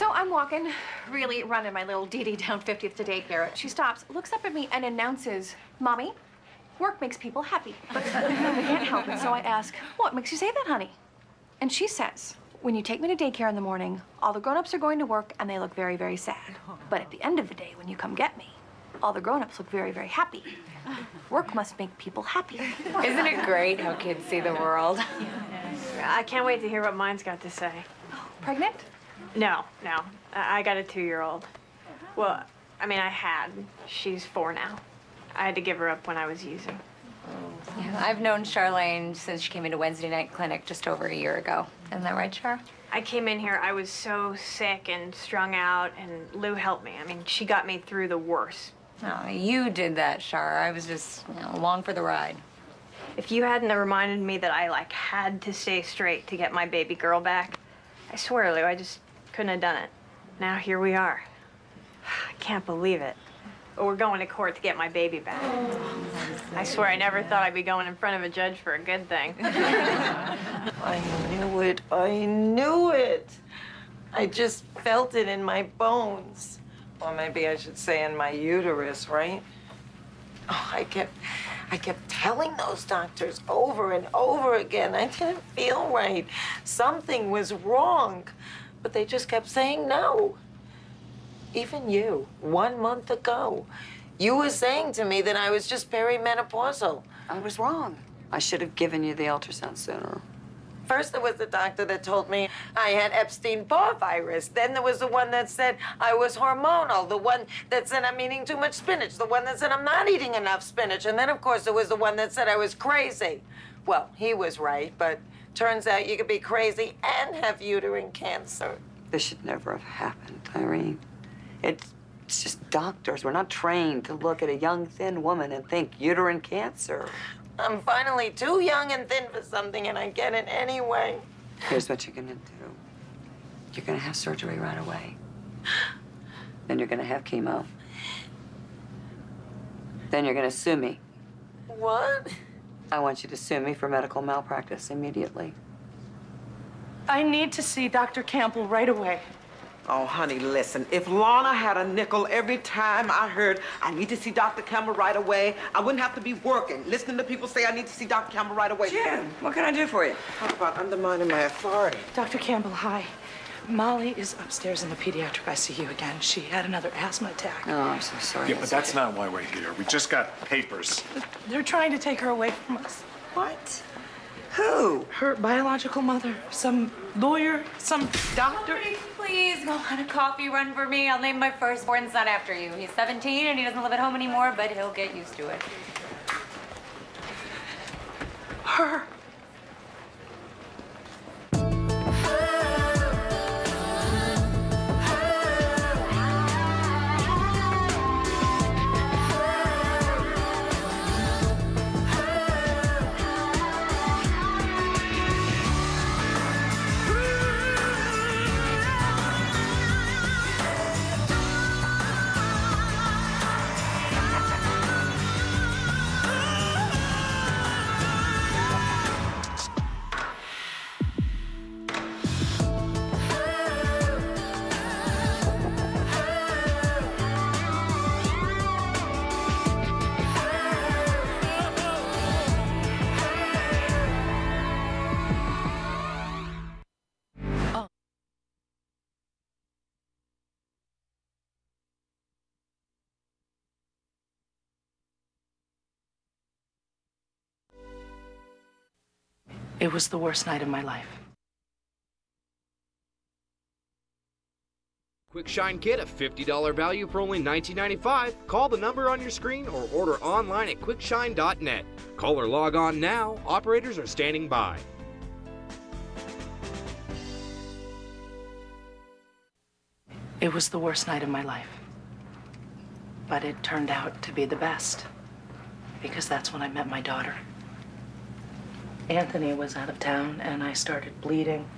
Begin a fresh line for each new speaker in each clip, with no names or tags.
So I'm walking, really running my little Dee Dee down 50th to daycare. She stops, looks up at me, and announces, Mommy, work makes people happy. I can't help it, so I ask, What makes you say that, honey? And she says, When you take me to daycare in the morning, all the grown ups are going to work and they look very, very sad. But at the end of the day, when you come get me, all the grown ups look very, very happy. Work must make people happy.
Isn't it great how kids see the world?
I can't wait to hear what mine's got to say.
Pregnant?
No, no. I got a two-year-old. Well, I mean, I had. She's four now. I had to give her up when I was using.
Yeah, I've known Charlene since she came into Wednesday night clinic just over a year ago. Isn't that right, Char?
I came in here, I was so sick and strung out, and Lu helped me. I mean, she got me through the worst.
No, you did that, Char. I was just you know, along for the ride.
If you hadn't reminded me that I, like, had to stay straight to get my baby girl back, I swear, Lu, I just couldn't have done it. Now here we are. I can't believe it. But we're going to court to get my baby back. I swear I never thought I'd be going in front of a judge for a good thing.
I knew it. I knew it. I just felt it in my bones. Or maybe I should say in my uterus, right? Oh, I kept, I kept telling those doctors over and over again. I didn't feel right. Something was wrong. But they just kept saying no. Even you, one month ago, you were saying to me that I was just perimenopausal.
I was wrong. I should have given you the ultrasound sooner.
First, there was the doctor that told me I had Epstein-Barr virus. Then there was the one that said I was hormonal. The one that said I'm eating too much spinach. The one that said I'm not eating enough spinach. And then, of course, there was the one that said I was crazy. Well, he was right, but turns out you could be crazy and have uterine cancer.
This should never have happened, Irene. It's, it's just doctors. We're not trained to look at a young, thin woman and think uterine cancer.
I'm finally too young and thin for something, and I get it anyway.
Here's what you're gonna do. You're gonna have surgery right away. Then you're gonna have chemo. Then you're gonna sue me.
What?
I want you to sue me for medical malpractice immediately.
I need to see Dr. Campbell right away.
Oh, honey, listen. If Lana had a nickel every time I heard I need to see Dr. Campbell right away, I wouldn't have to be working, listening to people say I need to see Dr. Campbell right away.
Jen, what can I do for you?
Talk about undermining my authority.
Dr. Campbell, hi. Molly is upstairs in the pediatric ICU again. She had another asthma attack.
Oh, I'm so sorry.
Yeah, but that's not why we're here. We just got papers.
They're trying to take her away from us.
What? Who?
Her biological mother, some lawyer, some doctor.
Somebody please go on a coffee run for me. I'll name my firstborn son after you. He's 17 and he doesn't live at home anymore, but he'll get used to it.
Her. It was the worst night of my life.
Quick Shine Kit, a $50 value for only $19.95. Call the number on your screen or order online at quickshine.net. Call or log on now. Operators are standing by.
It was the worst night of my life. But it turned out to be the best. Because that's when I met my daughter. Anthony was out of town and I started bleeding.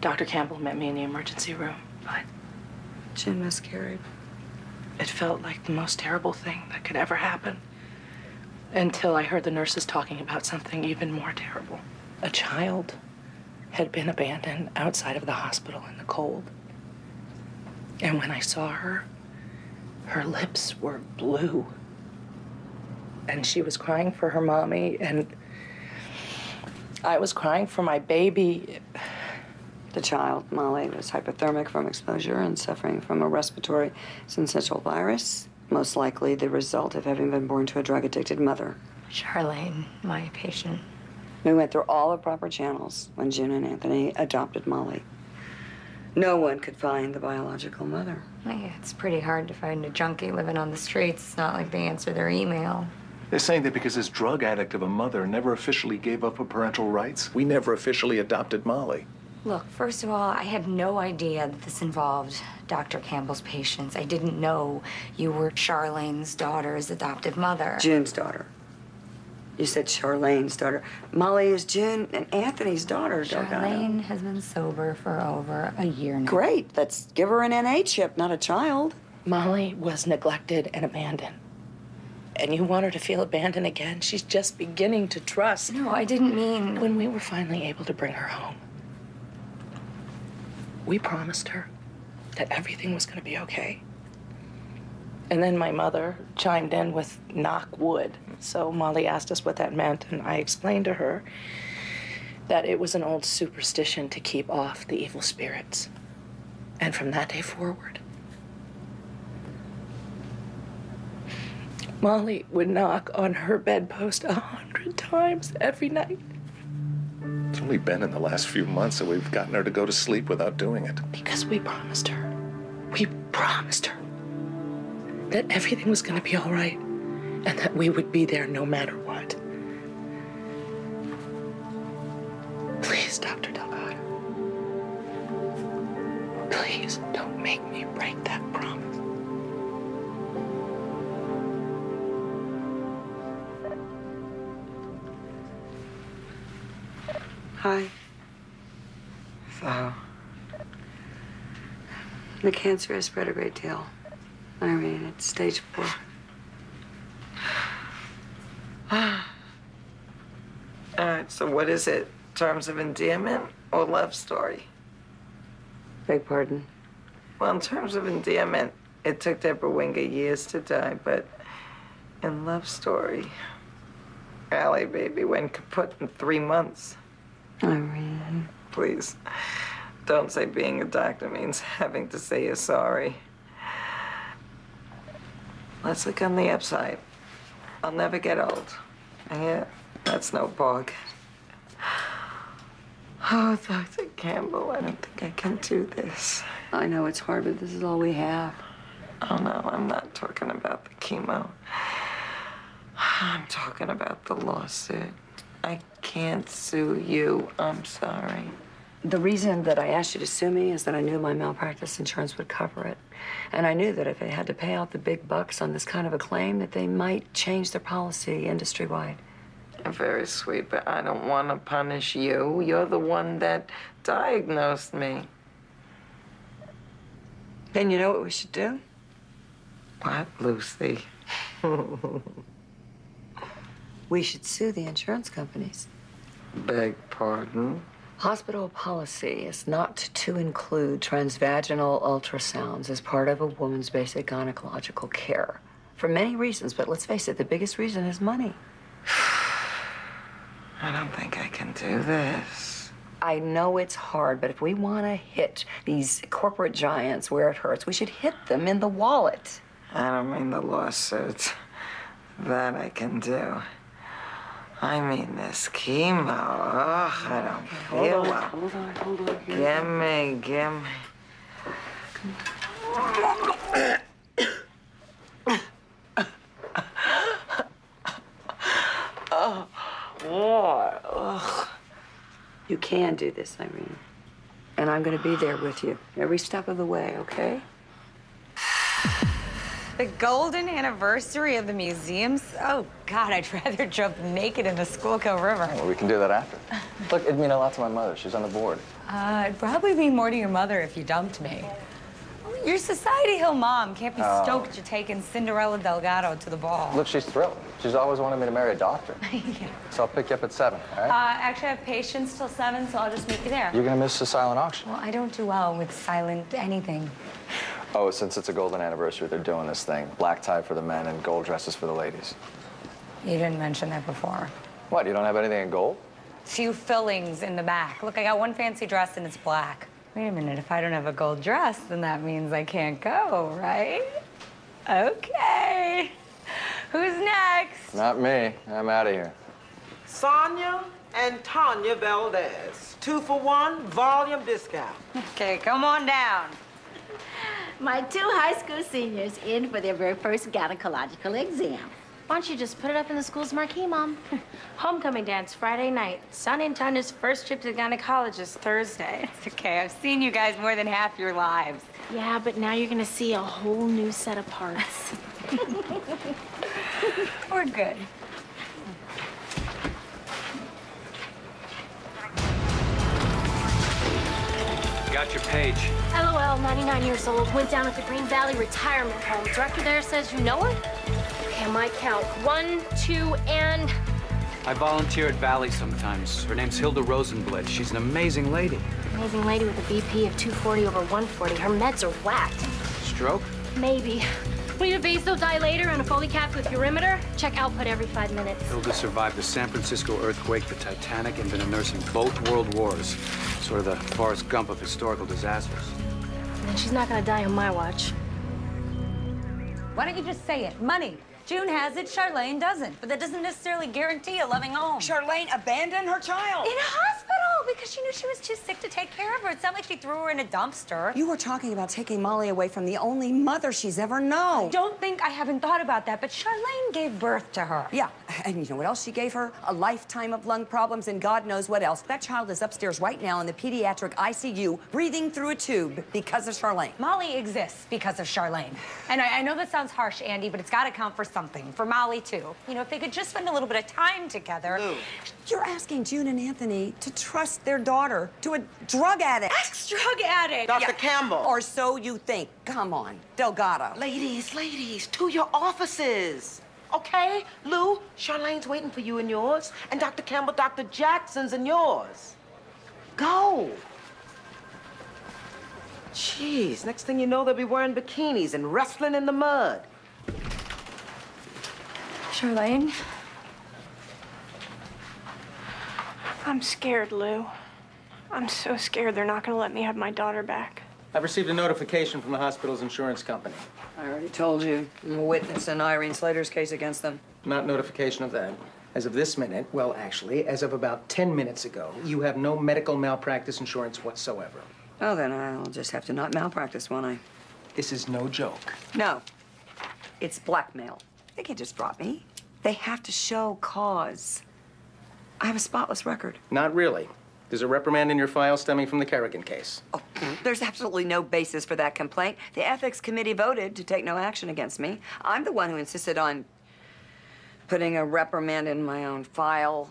Dr. Campbell met me in the emergency room, but
Jen miscarried.
it felt like the most terrible thing that could ever happen. Until I heard the nurses talking about something even more terrible. A child had been abandoned outside of the hospital in the cold. And when I saw her, her lips were blue. And she was crying for her mommy, and I was crying for my baby.
The child, Molly, was hypothermic from exposure and suffering from a respiratory syncytial virus, most likely the result of having been born to a drug addicted mother.
Charlene, my patient.
We went through all the proper channels when June and Anthony adopted Molly. No one could find the biological mother.
Yeah, it's pretty hard to find a junkie living on the streets. It's not like they answer their email.
They're saying that because this drug addict of a mother never officially gave up her parental rights, we never officially adopted Molly.
Look, first of all, I had no idea that this involved Dr. Campbell's patients. I didn't know you were Charlene's daughter's adoptive mother.
June's daughter. You said Charlene's daughter. Molly is June and Anthony's daughter, Delgado.
Charlene has been sober for over a year now.
Great. Let's give her an NA chip, not a child.
Molly was neglected and abandoned. And you want her to feel abandoned again? She's just beginning to trust.
No, I didn't mean.
When we were finally able to bring her home, we promised her that everything was going to be okay. And then my mother chimed in with knock wood. So Molly asked us what that meant, and I explained to her that it was an old superstition to keep off the evil spirits. And from that day forward, Molly would knock on her bedpost a hundred times every night.
It's only been in the last few months that we've gotten her to go to sleep without doing it.
Because we promised her. We promised her that everything was going to be all right and that we would be there no matter what.
The cancer has spread a great deal. Irene, it's stage four.
All right, so what is it? Terms of endearment or love story?
Beg pardon?
Well, in terms of endearment, it took Deborah Winger years to die, but in love story, Allie, baby, went kaput in three months.
Irene.
Please, don't say being a doctor means having to say you're sorry. Let's look on the upside. I'll never get old. Yeah, that's no bog. Oh, Dr. Campbell, I don't think I can do this.
I know it's hard, but this is all we have.
Oh, no, I'm not talking about the chemo. I'm talking about the lawsuit. I can't sue you. I'm sorry.
The reason that I asked you to sue me is that I knew my malpractice insurance would cover it. And I knew that if they had to pay out the big bucks on this kind of a claim, that they might change their policy industry-wide.
Very sweet, but I don't want to punish you. You're the one that diagnosed me.
Then you know what we should do?
What, Lucy?
We should sue the insurance companies.
Beg pardon?
Hospital policy is not to include transvaginal ultrasounds as part of a woman's basic gynecological care. For many reasons, but let's face it, the biggest reason is money.
I don't think I can do this.
I know it's hard, but if we want to hit these corporate giants where it hurts, we should hit them in the wallet.
I don't mean the lawsuits. That I can do. I mean this chemo. Ugh, I don't feel well.
hold on, hold on.
Give me, give me. oh, war. Ugh.
You can do this, Irene. And I'm going to be there with you every step of the way, okay?
The golden anniversary of the museums? Oh, God, I'd rather jump naked in the Schuylkill River.
Well, we can do that after. Look, it'd mean a lot to my mother. She's on the board.
Uh, it'd probably mean more to your mother if you dumped me. Your Society Hill mom can't be
Oh.
stoked you're taking Cinderella Delgado to the ball.
Look, she's thrilled. She's always wanted me to marry a doctor. So I'll pick you up at 7, all
Uh, actually, I have patients till 7, so I'll just meet you there.
You're going to miss the silent auction.
Well, I don't do well with silent anything.
Oh, since it's a golden anniversary, they're doing this thing. Black tie for the men and gold dresses for the ladies.
You didn't mention that before.
What, you don't have anything in gold?
Few fillings in the back. Look, I got one fancy dress and it's black. Wait a minute, if I don't have a gold dress, then that means I can't go, right? Okay. Who's next?
Not me. I'm out of here.
Sonia and Tanya Valdez. Two for one, volume discount.
Okay, come on down.
My two high school seniors in for their very first gynecological exam.
Why don't you just put it up in the school's marquee, Mom? Homecoming dance Friday night. Sonny and Tanya's first trip to the gynecologist Thursday.
It's okay, I've seen you guys more than half your lives.
Yeah, but now you're gonna see a whole new set of parts.
We're good.
Got your page.
LOL, 99 years old, went down at the Green Valley Retirement Home. Director there says you know her? Okay, my count. One, two, and...
I volunteer at Valley sometimes. Her name's Hilda Rosenblit. She's an amazing lady.
Amazing lady with a BP of 240 over 140. Her meds are whacked.
Stroke?
Maybe. We need a vasodilator and a Foley cath with urimeter. Check output every five minutes.
Hilda survived the San Francisco earthquake, the Titanic, and been a nurse in both world wars. Sort of the Forrest Gump of historical disasters.
And she's not gonna die on my watch.
Why don't you just say it? Money. June has it, Charlene doesn't. But that doesn't necessarily guarantee a loving home.
Charlene abandoned her child.
In a hospital because she knew she was too sick to take care of her. It's not like she threw her in a dumpster.
You were talking about taking Molly away from the only mother she's ever known.
I don't think I haven't thought about that, but Charlene gave birth to her.
Yeah, and you know what else she gave her? A lifetime of lung problems and God knows what else. That child is upstairs right now in the pediatric ICU, breathing through a tube because of Charlene.
Molly exists because of Charlene. And I, I know that sounds harsh, Andy, but it's got to count for something. For Molly, too. You know, if they could just spend a little bit of time together.
Lu.
You're asking June and Anthony to trust their daughter to a drug addict.
Ex-drug addict.
Dr. Campbell.
Or so you think. Come on, Delgado.
Ladies, ladies, to your offices. Okay? Lu, Charlene's waiting for you and yours. And Dr. Campbell, Dr. Jackson's and yours. Go. Jeez, next thing you know, they'll be wearing bikinis and wrestling in the mud.
Charlene?
I'm scared, Lu. I'm so scared they're not gonna let me have my daughter back.
I've received a notification from the hospital's insurance company.
I already told you. I'm a witness in Irene Slater's case against them.
Not notification of that. As of this minute, well, actually, as of about 10 minutes ago, you have no medical malpractice insurance whatsoever.
Oh, then I'll just have to not malpractice, won't I?
This is no joke.
No. It's blackmail. They can't just drop me. They have to show cause. I have a spotless record.
Not really. There's a reprimand in your file stemming from the Kerrigan case.
Oh, mm-hmm. there's absolutely no basis for that complaint. The ethics committee voted to take no action against me. I'm the one who insisted on putting a reprimand in my own file.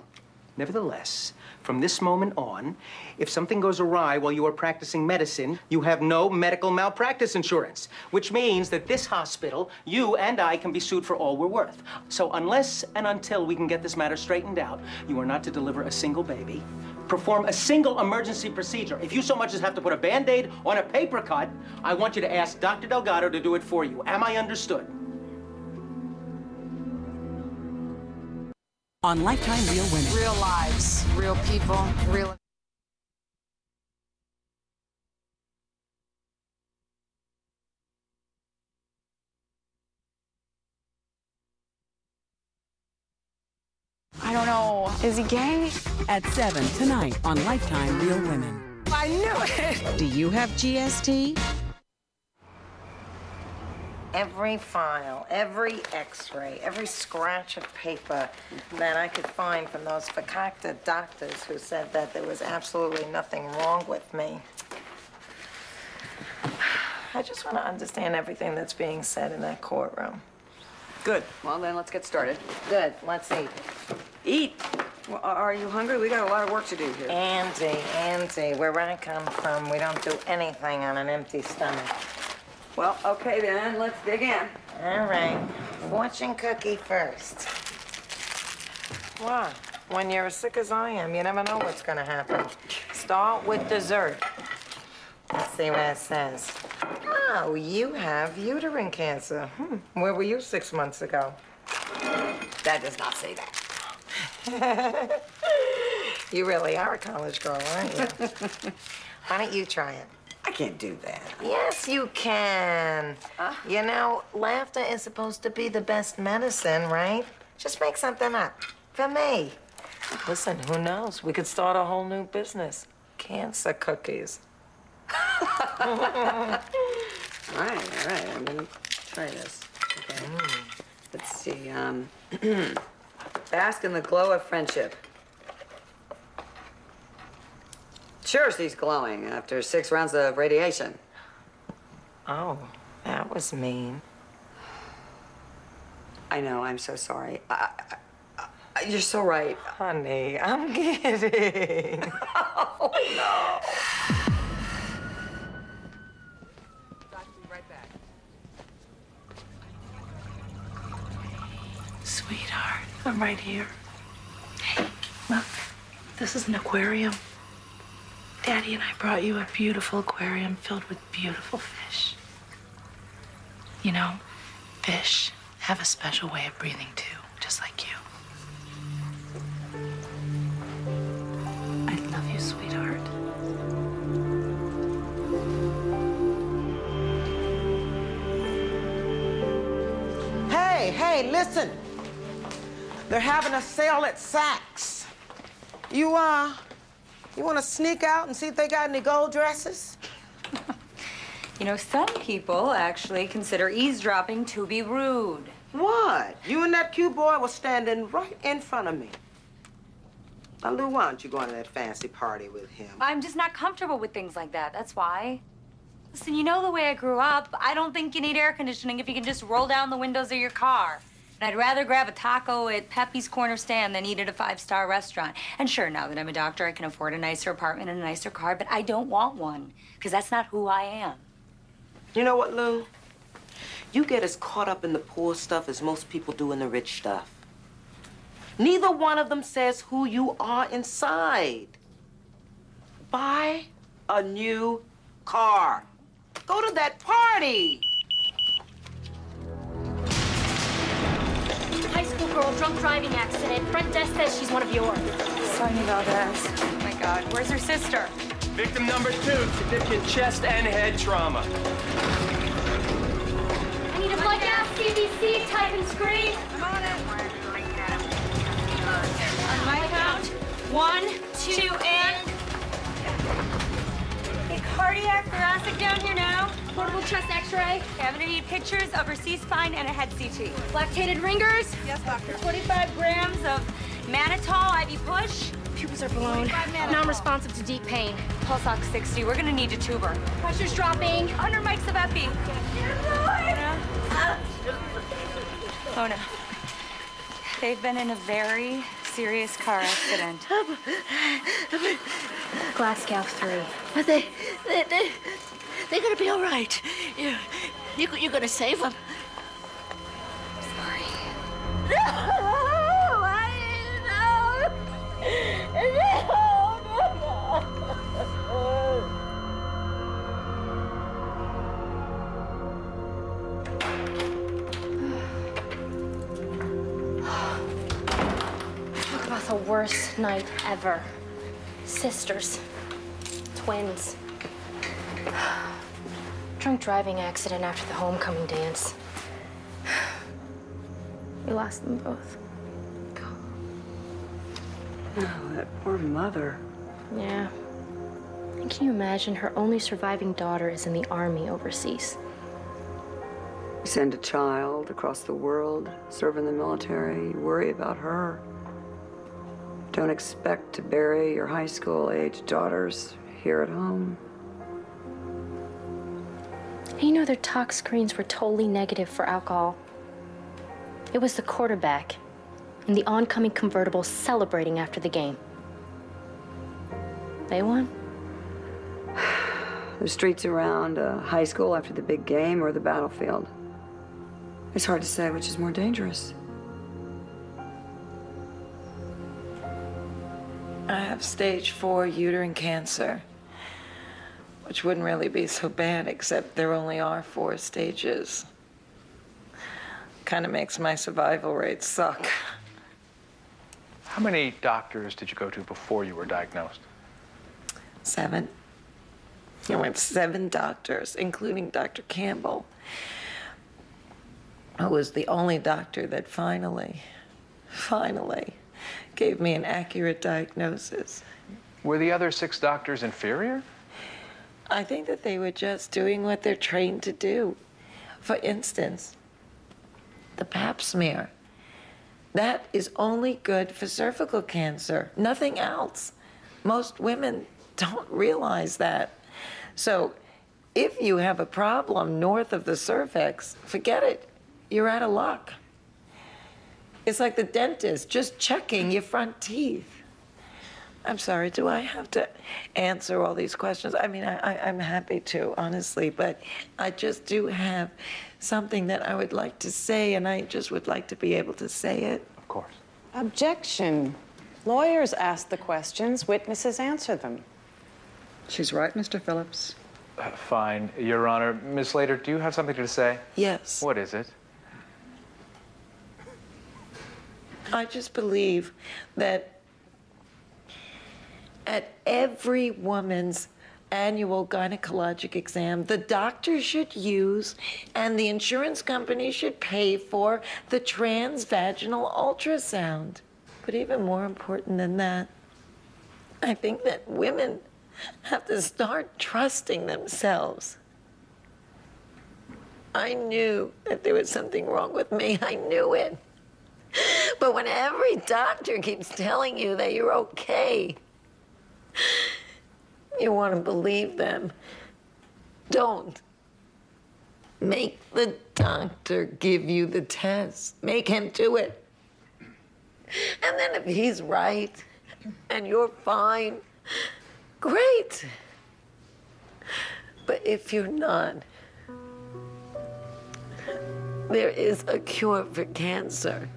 Nevertheless, from this moment on, if something goes awry while you are practicing medicine, you have no medical malpractice insurance, which means that this hospital, you and I can be sued for all we're worth. So unless and until we can get this matter straightened out, you are not to deliver a single baby, perform a single emergency procedure. If you so much as have to put a Band-Aid on a paper cut, I want you to ask Dr. Delgado to do it for you. Am I understood?
On Lifetime Real Women.
Real lives, real people, real.
I don't know. Is he gay? At 7 tonight on Lifetime Real Women.
I knew it!
Do you have GST?
Every file, every x-ray, every scratch of paper that I could find from those fakakta doctors who said that there was absolutely nothing wrong with me. I just want to understand everything that's being said in that courtroom.
Good. Well, then let's get started.
Good, let's eat.
Eat? Well, are you hungry? We got a lot of work to do here.
Andy, Andy, where I come from, we don't do anything on an empty stomach.
Well, okay then, let's dig in.
All right. Fortune cookie first. Why? When you're as sick as I am, you never know what's gonna happen. Start with dessert. Let's see what it says. Oh, you have uterine cancer. Hmm. Where were you six months ago?
That does not say that.
you really are a college girl, aren't you? Why don't you try it?
I can't do that.
Yes, you can. You know, laughter is supposed to be the best medicine, right? Just make something up for me. Listen, who knows? We could start a whole new business. Cancer cookies.
All right, all right. I'm gonna try this. Okay. Let's see. Um, bask in the glow of friendship. Sure, she's glowing after six rounds of radiation.
Oh, that was mean.
I know. I'm so sorry. I, I, I, you're so right.
Honey, I'm kidding.
oh no.
Sweetheart, I'm right here. Hey, look, this is an aquarium. Daddy and I brought you a beautiful aquarium filled with beautiful fish. You know, fish have a special way of breathing too, just like you. I love you, sweetheart.
Hey, hey, listen. They're having a sale at Saks. You, uh, you want to sneak out and see if they got any gold dresses?
You know, some people actually consider eavesdropping to be rude.
What? You and that cute boy were standing right in front of me. Now, Lu, why don't you go to that fancy party with him?
I'm just not comfortable with things like that. That's why. Listen, you know the way I grew up. I don't think you need air conditioning if you can just roll down the windows of your car. And I'd rather grab a taco at Pepe's Corner Stand than eat at a five-star restaurant. And sure, now that I'm a doctor, I can afford a nicer apartment and a nicer car, but I don't want one, because that's not who I am.
You know what, Lu? You get as caught up in the poor stuff as most people do in the rich stuff. Neither one of them says who you are inside. Buy a new car. Go to that party.
Girl, drunk driving accident. Front desk says she's one of yours.
Sonia Valdez. Oh my God, where's her sister?
Victim number two, significant chest and head trauma.
I need a blood gas, CBC, type and screen.
On my count, one, two, and... Cardiac thoracic down here now.
Portable chest x-ray.
Okay, I'm gonna need pictures of her C-spine and a head CT.
Lactated ringers.
Yes, doctor. 25 grams of mannitol IV push.
Pupils are blown.
45 mannitol.
Non-responsive to deep pain.
Pulse ox 60. We're gonna need a tuber.
Pressure's dropping.
100 mics of epi. Oh no. They've been in a very serious car accident.
Glasgow 3.
But they, they, they, they're gonna be all right. You, you, you're gonna save them.
Sorry.
No, I, no, no, no.
Talk about the worst night ever. Sisters. Twins. Drunk driving accident after the homecoming dance. We lost them both.
Oh, that poor mother.
Yeah. And can you imagine her only surviving daughter is in the army overseas?
You send a child across the world, serve in the military, you worry about her. Don't expect to bury your high school age daughters here at home.
You know their tox screens were totally negative for alcohol. It was the quarterback and the oncoming convertible celebrating after the game. They won.
The streets around a high school after the big game or the battlefield. It's hard to say which is more dangerous.
I have stage four uterine cancer, which wouldn't really be so bad, except there only are four stages. Kind of makes my survival rate suck.
How many doctors did you go to before you were diagnosed?
Seven. I went to seven doctors, including Dr. Campbell, who was the only doctor that finally, finally gave me an accurate diagnosis.
Were the other six doctors inferior?
I think that they were just doing what they're trained to do. For instance, the pap smear. That is only good for cervical cancer, nothing else. Most women don't realize that. So if you have a problem north of the cervix, forget it. You're out of luck. It's like the dentist just checking your front teeth. I'm sorry, do I have to answer all these questions? I mean, I, I, I'm happy to, honestly, but I just do have something that I would like to say, and I just would like to be able to say it.
Of course.
Objection. Lawyers ask the questions, witnesses answer them.
She's right, Mr. Phillips.
Uh, fine, Your Honor. Miss Slater, do you have something to say?
Yes.
What is it?
I just believe that at every woman's annual gynecologic exam, the doctor should use and the insurance company should pay for the transvaginal ultrasound. But even more important than that, I think that women have to start trusting themselves. I knew that there was something wrong with me. I knew it. But when every doctor keeps telling you that you're okay, you want to believe them. Don't. Make the doctor give you the test. Make him do it. And then if he's right and you're fine, great. But if you're not, there is a cure for cancer.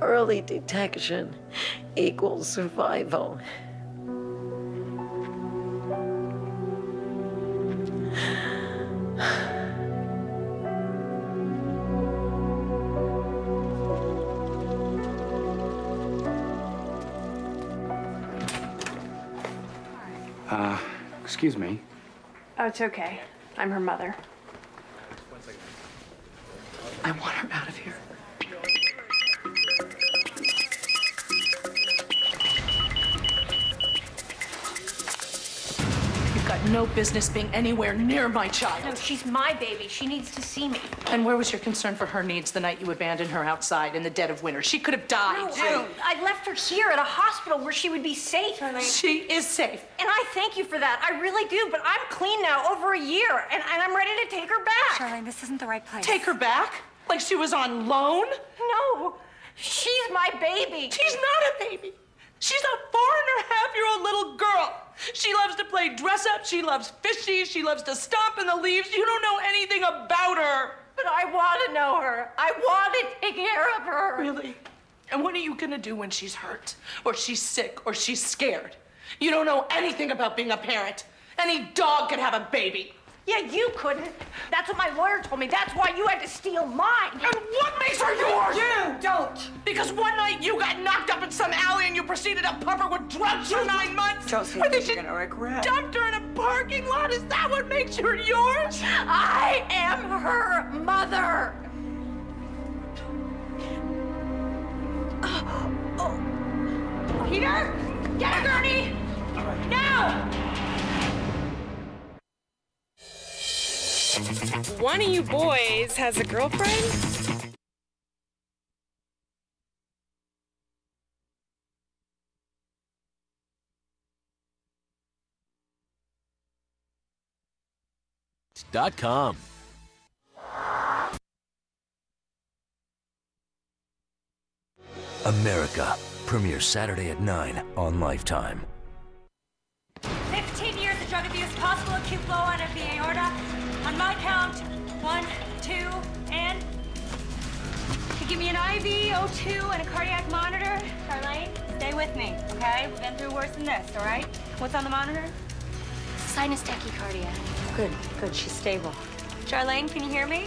Early detection equals survival.
Uh, excuse me.
Oh, it's okay. I'm her mother.
Business being anywhere near my child.
No, she's my baby. She needs to see me.
And where was your concern for her needs the night you abandoned her outside in the dead of winter? She could have died.
No, I, I left her here at a hospital where she would be safe.
She is safe.
And I thank you for that. I really do. But I'm clean now, over a year, and, and I'm ready to take her back.
Charlene, this isn't the right place.
Take her back? Like she was on loan?
No, she's my baby.
She's not a baby. She's a four and a half year old little girl. She loves to play dress up. She loves fishies. She loves to stomp in the leaves. You don't know anything about her.
But I want to know her. I want to take care of her.
Really? And what are you gonna do when she's hurt, or she's sick, or she's scared? You don't know anything about being a parent. Any dog could have a baby.
Yeah, you couldn't. That's what my lawyer told me. That's why you had to steal mine.
And what makes her yours?
You don't.
Because one night you got knocked up in some alley and you proceeded to pump her with drugs for nine months.
Chelsea,
Or that
you're
you
gonna regret.
Dumped her in a parking lot. Is that what makes her yours?
I am her mother. Oh, oh. Peter, get a gurney. Now.
One of you boys has a girlfriend?
Dot com.
America premieres Saturday at 9 on Lifetime.
15 years of drug abuse, possible acute blowout of the aorta. On my count, one, two, and. You give me an IV, O2, and a cardiac monitor. Charlene, stay with me, okay? We've been through worse than this, all right? What's on the monitor?
sinus tachycardia.
Good, good. She's stable. Charlene, can you hear me?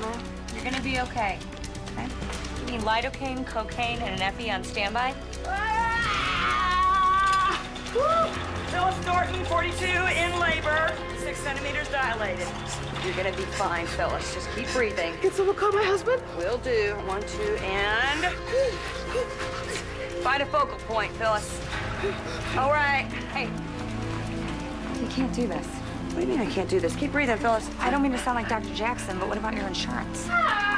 No. You're gonna be okay. Okay? You need lidocaine, cocaine, and an epi on standby? Ah! Woo!
Phyllis Norton, 42, in labor, six centimeters dilated.
You're gonna be fine, Phyllis. Just keep breathing.
Can someone call my husband?
Will do. One, two, and... Find a focal point, Phyllis. All right.
Hey, you can't do this.
What do you mean I can't do this? Keep breathing, Phyllis.
I don't mean to sound like Dr. Jackson, but what about your insurance?
Okay,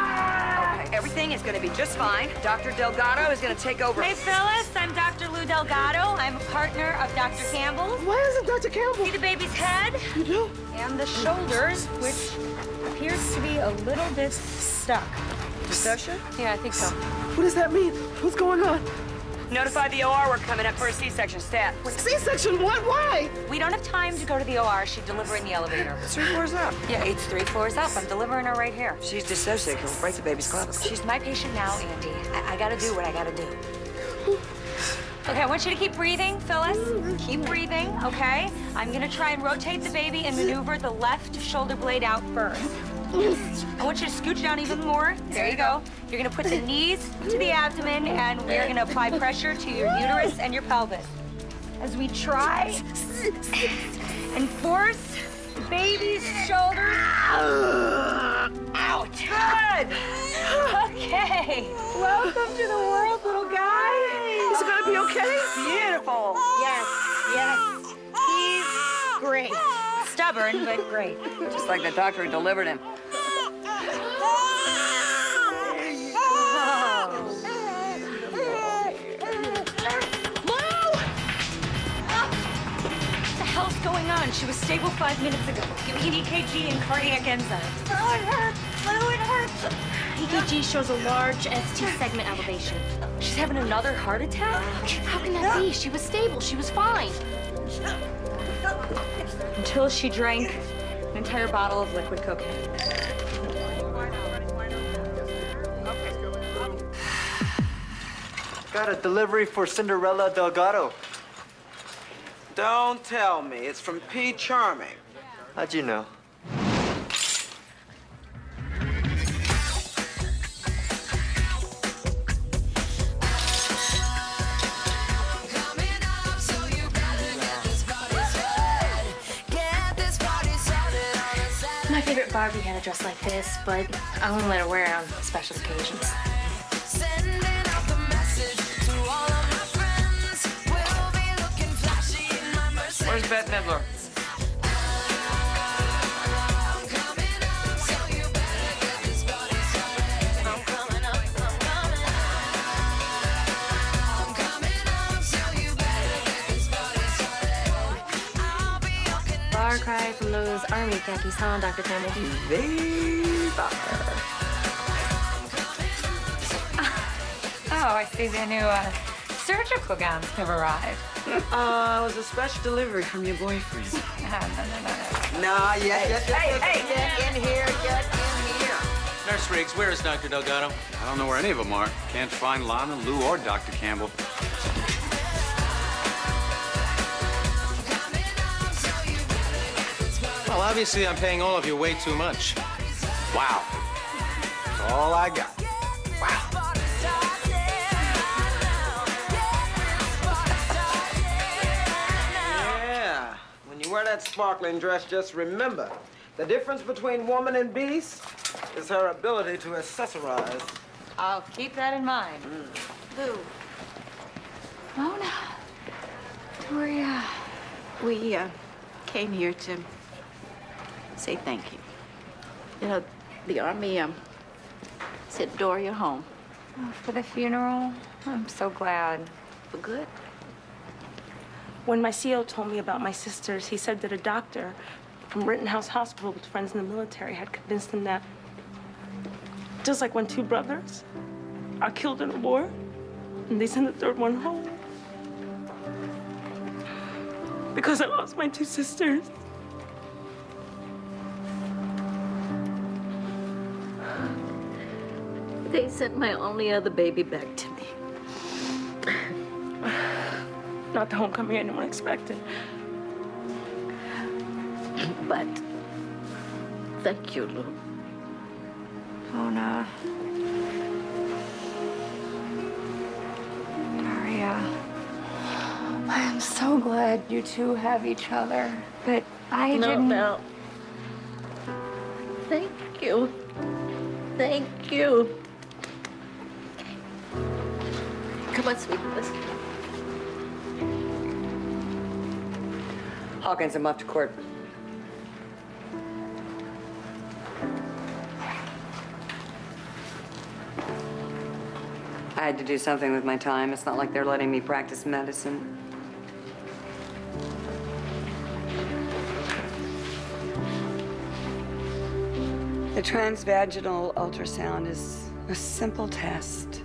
everything is gonna be just fine. Dr. Delgado is gonna take over.
Hey, Phyllis, I'm Dr. Lu Delgado. I'm a partner of Dr. Campbell.
Why is it Dr. Campbell?
See the baby's head?
You do?
And the shoulders, which appears to be a little bit stuck.
Recession?
Yeah, I think so.
What does that mean? What's going on?
Notify the OR we're coming up for a C-section stat.
C-section? What? Why?
We don't have time to go to the OR. She'd deliver in the elevator.
Three floors up.
Yeah, it's three floors up. I'm delivering her right here.
She's dissociated. We'll break the baby's clavicle.
She's my patient now, Andy. I, I gotta do what I gotta do. Okay, I want you to keep breathing, Phyllis. Keep breathing, okay? I'm gonna try and rotate the baby and maneuver the left shoulder blade out first. I want you to scooch down even more. There you go. You're gonna put the knees to the abdomen and we're gonna apply pressure to your uterus and your pelvis. As we try and force the baby's shoulders out. Good. Okay. Welcome to the world, little guy.
Is it gonna be okay?
Beautiful.
Yes, yes. He's great. Stubborn, but great.
Just like the doctor who delivered him.
What the hell's going on? She was stable five minutes ago. Give me an EKG and cardiac enzymes. Oh, it hurts. Oh, it hurts.
EKG shows a large ST segment elevation.
She's having another heart attack?
How can that be? She was stable. She was fine.
Until she drank an entire bottle of liquid cocaine.
Got a delivery for Cinderella Delgado.
Don't tell me. It's from P. Charming.
How'd you know?
Barbie had a dress like this, but I only let her wear it on special occasions.
Where's Bette Midler?
Far from those army khakis, huh, Dr. Campbell?
Oh, I see the new uh, surgical gowns have arrived.
Uh, it was a special delivery from your boyfriend.
no, no, no, no.
Nah, yes, yes, yes,
Hey,
yes,
hey,
yes,
get in here, get in here.
Nurse Riggs, where is Dr. Delgado? I don't know where any of them are. Can't find Lana, Lu, or Dr. Campbell.
Obviously, I'm paying all of you way too much. Wow. That's all I got. Wow.
Yeah. When you wear that sparkling dress, just remember, the difference between woman and beast is her ability to accessorize.
I'll keep that in mind. Lu. Mona. Doria.
We uh, came here to say thank you. You know, the Army um, sent Doria home.
Oh, for the funeral? I'm so glad.
For good?
When my CO told me about my sisters, he said that a doctor from Rittenhouse Hospital with friends in the military had convinced him that just like when two brothers are killed in a war and they send the third one home. Because I lost my two sisters.
They sent my only other baby back to me.
Not the homecoming anyone expected.
But thank you, Lu.
Mona. Daria. I am so glad you two have each other. But I
no,
didn't.
No, Thank you. Thank you. Come on, sweet. Let's...
Hawkins, I'm off to court. I had to do something with my time. It's not like they're letting me practice medicine. The transvaginal ultrasound is a simple test.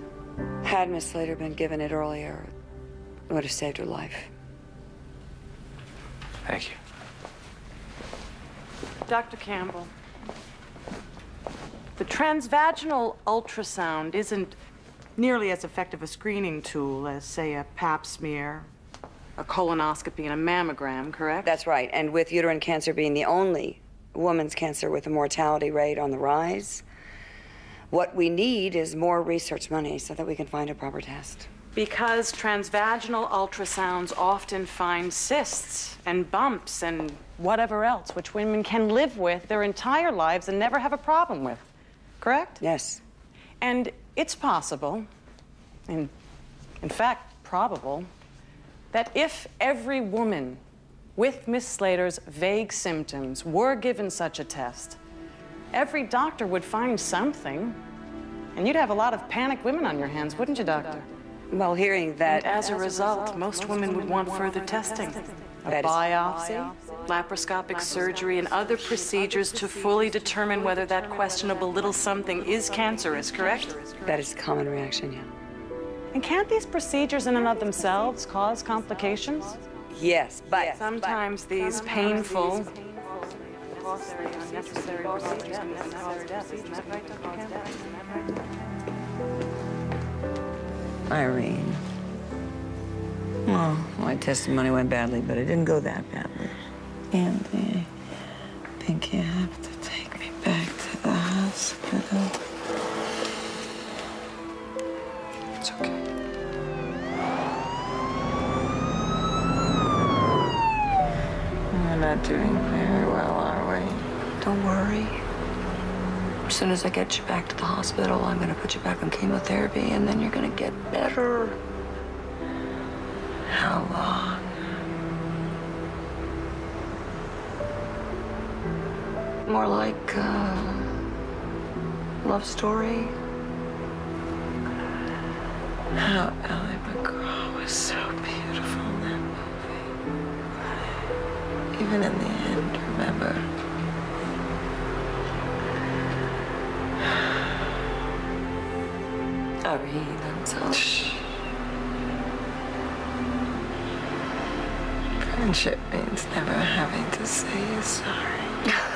Had Miss Slater been given it earlier, it would have saved her life.
Thank you.
Dr. Campbell, the transvaginal ultrasound isn't nearly as effective a screening tool as, say, a pap smear, a colonoscopy, and a mammogram, correct?
That's right. And with uterine cancer being the only woman's cancer with a mortality rate on the rise, what we need is more research money so that we can find a proper test.
Because transvaginal ultrasounds often find cysts and bumps and whatever else, which women can live with their entire lives and never have a problem with. Correct?
Yes.
And it's possible, and in fact, probable, that if every woman with Miss Slater's vague symptoms were given such a test, every doctor would find something. And you'd have a lot of panicked women on your hands, wouldn't you, doctor?
Well, hearing that.
And as a result, most women would want further testing. A
That is-
biopsy, laparoscopic surgery, and other procedures to fully determine whether that questionable little something is cancerous, correct?
That is a common reaction, yeah.
And can't these procedures in and of themselves cause complications?
Yes, but.
Sometimes these painful.
Irene. Oh, my testimony went badly, but it didn't go that badly. Andy, I think you have to take me back to the hospital.
It's okay.
We're not doing very well, are we?
Don't worry. As soon as I get you back to the hospital, I'm gonna put you back on chemotherapy, and then you're gonna get better.
How long?
More like uh, love story.
How Ali MacGraw was so beautiful in that movie. Even in the end, remember?
Irene, I'm sorry.
Friendship means never having to say you're sorry.